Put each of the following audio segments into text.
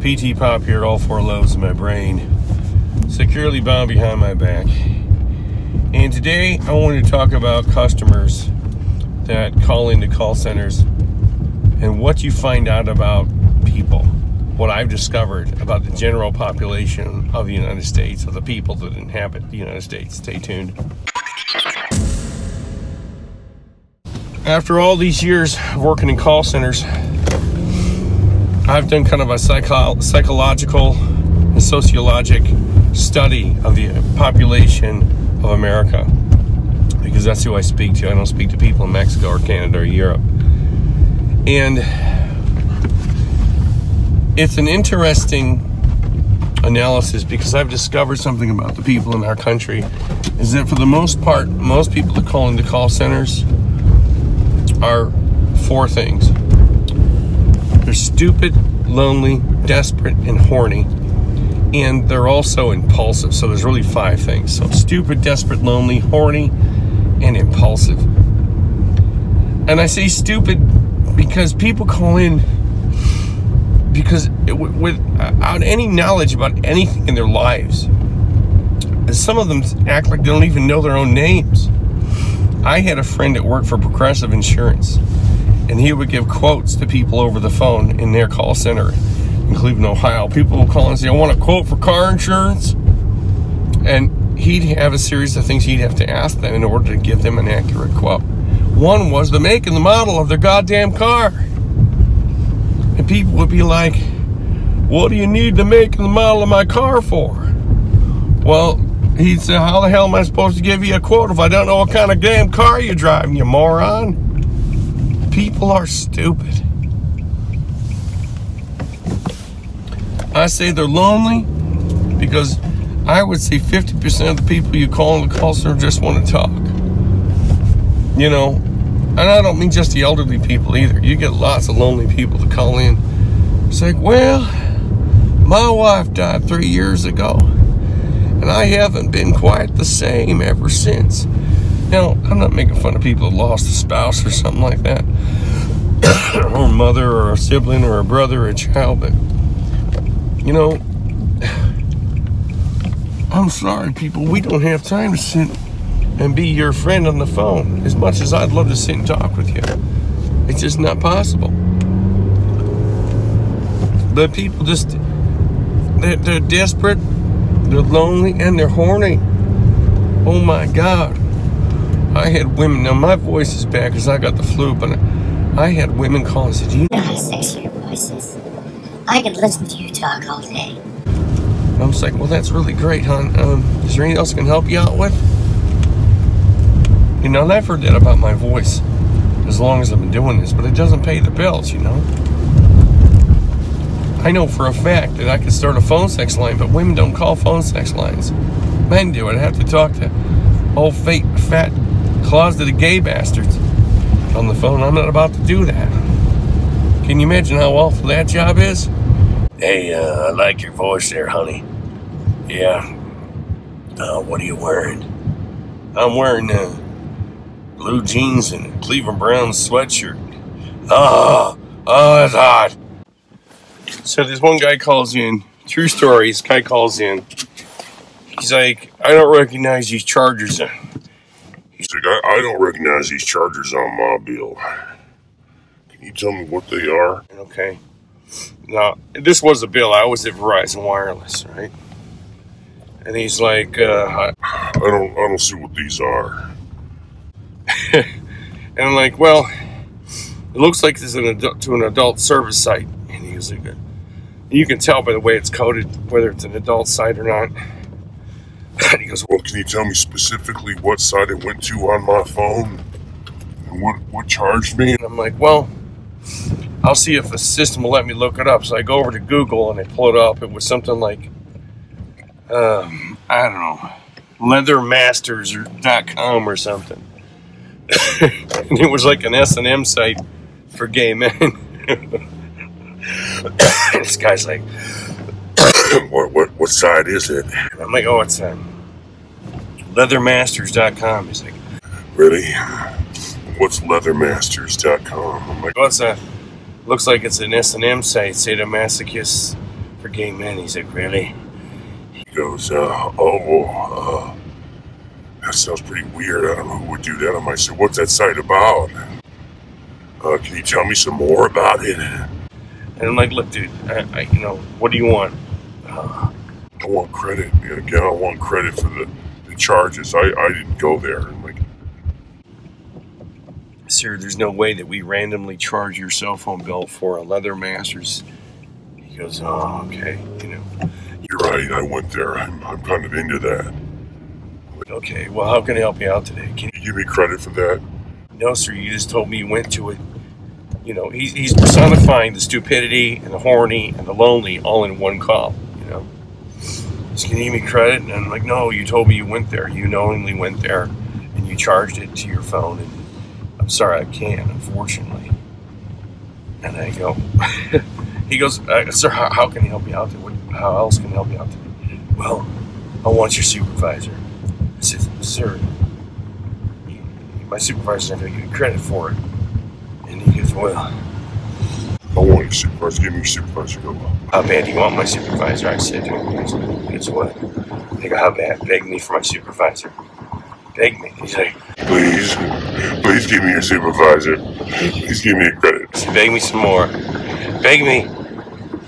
PT Pop here, at all four lobes of my brain, securely bound behind my back. And today I want to talk about customers that call into call centers and what you find out about people. What I've discovered about the general population of the United States, of the people that inhabit the United States. Stay tuned. After all these years of working in call centers, I've done kind of a psycho psychological and sociologic study of the population of America because that's who I speak to. I don't speak to people in Mexico or Canada or Europe. And it's an interesting analysis because I've discovered something about the people in our country is that for the most part, most people that call into call centers are four things they're stupid, lonely, desperate, and horny. And they're also impulsive. So there's really five things. So stupid, desperate, lonely, horny, and impulsive. And I say stupid because people call in because it, without any knowledge about anything in their lives, some of them act like they don't even know their own names. I had a friend that worked for Progressive Insurance and he would give quotes to people over the phone in their call center in Cleveland, Ohio. People would call and say, I want a quote for car insurance. And he'd have a series of things he'd have to ask them in order to give them an accurate quote. One was the make and the model of their goddamn car. And people would be like, What do you need the make and the model of my car for? Well, he'd say, How the hell am I supposed to give you a quote if I don't know what kind of damn car you're driving, you moron? People are stupid. I say they're lonely because I would say 50% of the people you call in the call center just want to talk. You know, and I don't mean just the elderly people either. You get lots of lonely people to call in. It's like, well, my wife died three years ago, and I haven't been quite the same ever since. Now, I'm not making fun of people who lost a spouse or something like that, or a mother, or a sibling, or a brother, or a child, but you know, I'm sorry, people, we don't have time to sit and be your friend on the phone as much as I'd love to sit and talk with you. It's just not possible. But people just, they're, they're desperate, they're lonely, and they're horny. Oh my God. I had women. Now my voice is bad because I got the flu, but I had women call and said, "You know how sexy your voice is. I could listen to you talk all day." I was like, "Well, that's really great, hon. Um, is there anything else I can help you out with?" You know, and I've heard that about my voice as long as I've been doing this, but it doesn't pay the bills, you know. I know for a fact that I could start a phone sex line, but women don't call phone sex lines. Men do it. I have to talk to old fake, fat closeted the gay bastards on the phone. I'm not about to do that. Can you imagine how awful that job is? Hey, uh, I like your voice there, honey. Yeah. Uh, what are you wearing? I'm wearing uh, blue jeans and a Cleveland Browns sweatshirt. Oh, oh, it's hot. So this one guy calls in. True story. This guy calls in. He's like, I don't recognize these Chargers. He's like, I, I don't recognize these chargers on my bill. Can you tell me what they are? Okay. Now, this was a bill. I was at Verizon Wireless, right? And he's like, uh, I, don't, I don't see what these are. and I'm like, well, it looks like this is an adult, to an adult service site. And he was like, you can tell by the way it's coded whether it's an adult site or not. He goes, Well, can you tell me specifically what site it went to on my phone? And what, what charged me? And I'm like, Well, I'll see if the system will let me look it up. So I go over to Google and I pull it up. It was something like, um, I don't know, leathermasters.com or something. and it was like an S&M site for gay men. this guy's like, what, what, what side is it? And I'm like, oh, it's um, leathermasters.com. He's like, really? What's leathermasters.com? I'm like, well, it's a, looks like it's an S&M site, sadomasochist for gay men. He's like, really? He goes, uh, oh, uh, that sounds pretty weird. I don't know who would do that. I'm like, So what's that site about? Uh, can you tell me some more about it? And I'm like, look, dude, I, I, you know, what do you want? Uh, I want credit. Again, I want credit for the, the charges. I, I didn't go there. Like, sir, there's no way that we randomly charge your cell phone bill for a leather masters. He goes, oh, okay, you know. you're right. I went there. I'm, I'm kind of into that. Okay, well, how can I help you out today? Can Can you give me credit for that? No, sir, you just told me you went to it. You know, he's, he's personifying the stupidity and the horny and the lonely all in one call, you know. Can you give me credit? And I'm like, no, you told me you went there. You knowingly went there and you charged it to your phone. And I'm sorry, I can't, unfortunately. And I go, he goes, uh, sir, how, can I help you out today? What, how else can I help you out today? Well, I want your supervisor. I said, sir, my supervisor's not to give credit for it. And he goes, well, I want your supervisor. Give me your supervisor. Go. how bad do you want my supervisor? I said to him, goes, what? Go, how bad? Beg me for my supervisor. Beg me. He's like, Please, please give me your supervisor. Please give me a credit. said, beg me some more. Beg me.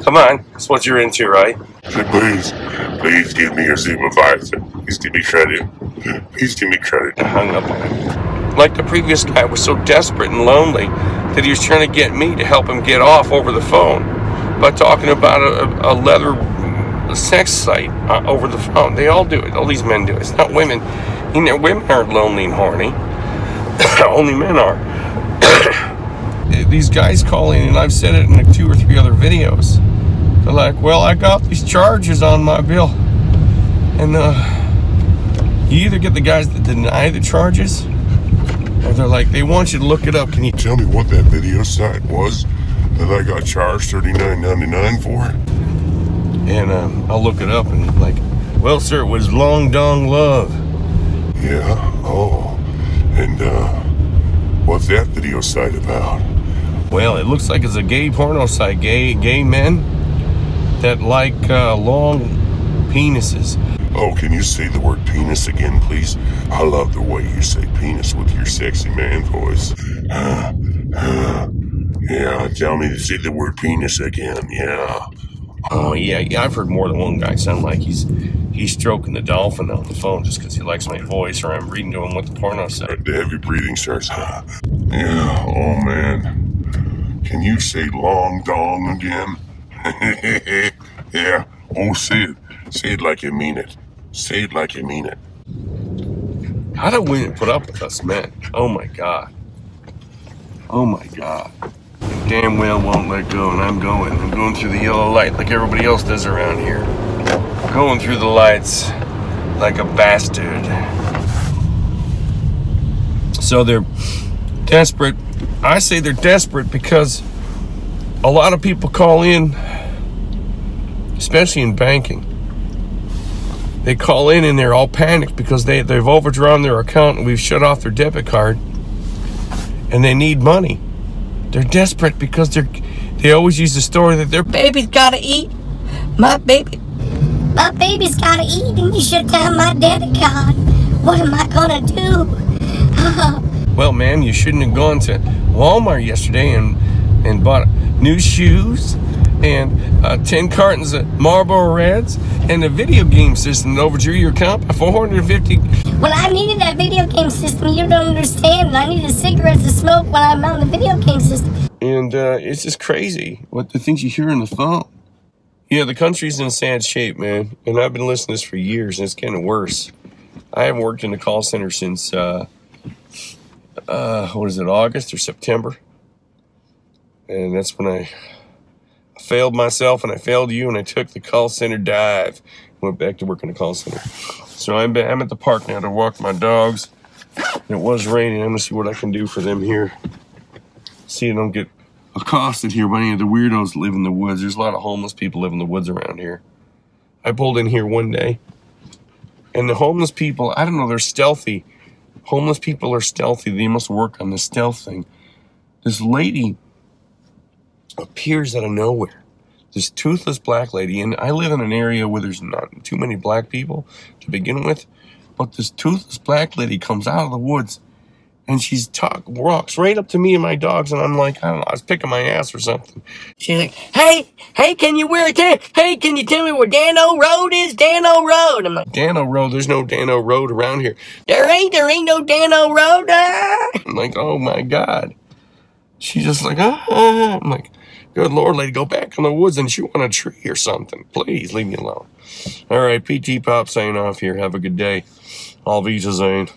Come on. That's what you're into, right? Said, please, please give me your supervisor. Please give me credit. Please give me credit. I hung up on him. Like the previous guy was so desperate and lonely that he was trying to get me to help him get off over the phone by talking about a, a leather sex site uh, over the phone. They all do it. All these men do it. It's not women. You know, women aren't lonely and horny. Only men are. these guys call in, and I've said it in like two or three other videos. They're like, "Well, I got these charges on my bill," and uh, you either get the guys that deny the charges, or they're like, they want you to look it up. Can you? Tell me what that video site was that I got charged thirty nine ninety nine for. And um, I'll look it up, and like, well, sir, it was Long Dong Love. Yeah. Oh. And uh, what's that video site about? Well, it looks like it's a gay porno site. Gay gay men that like uh, long penises. Oh, can you say the word penis again, please? I love the way you say penis with your sexy man voice. Yeah, tell me to say the word penis again. Yeah. Oh yeah, yeah. I've heard more than one guy sound like he's he's stroking the dolphin on the phone just because he likes my voice, or I'm reading to him what the porno said. The heavy breathing starts. Yeah. Oh man. Can you say long dong again? yeah. Oh, say it. Say it like you mean it. Say it like you mean it. How do women put up with us man? Oh my god. Oh my god. Damn well won't let go, and I'm going. I'm going through the yellow light like everybody else does around here. Going through the lights like a bastard. So they're desperate. I say they're desperate because a lot of people call in, especially in banking. They call in and they're all panicked because they, they've overdrawn their account and we've shut off their debit card and they need money. They're desperate because they're they always use the story that their Baby's gotta eat. My baby. My baby's gotta eat, and you shut down my debit card. What am I gonna do? well ma'am, you shouldn't have gone to Walmart yesterday and and bought new shoes and uh, 10 cartons of Marlboro Reds and a video game system that overdrew your account by 450 Well, I needed that video game system. You don't understand. I needed cigarettes to smoke when I'm on the video game system. and uh, it's just crazy what the things you hear on the phone. Yeah, the country's in sad shape, man. And I've been listening to this for years, and it's getting worse. I haven't worked in the call center since, uh, uh, what is it, August or September? And that's when I failed myself and I failed you, and I took the call center dive. Went back to work in the call center. So I'm, I'm at the park now to walk my dogs. It was raining. I'm to see what I can do for them here see I don't get accosted here by any of the weirdos that live in the woods. There's a lot of homeless people live in the woods around here. I pulled in here one day, and the homeless people, I don't know, they're stealthy. Homeless people are stealthy. They must work on the stealth thing. This lady appears out of nowhere. This toothless black lady, and I live in an area where there's not too many black people to begin with, but this toothless black lady comes out of the woods and she's talk walks right up to me and my dogs, and I'm like, I don't know, I was picking my ass or something. She's like, hey, hey, can you wear a tan? Hey, can you tell me where Dano Road is? Dano Road. I'm like, Dano Road, there's no Dano Road around here. there ain't, there ain't no Dano Road. Ah. I'm like, oh my God. She's just like, ah. I'm like, Good Lord, lady, go back in the woods and chew on a tree or something. Please leave me alone. All right, PT Pop ain't off here. Have a good day. All visas ain't.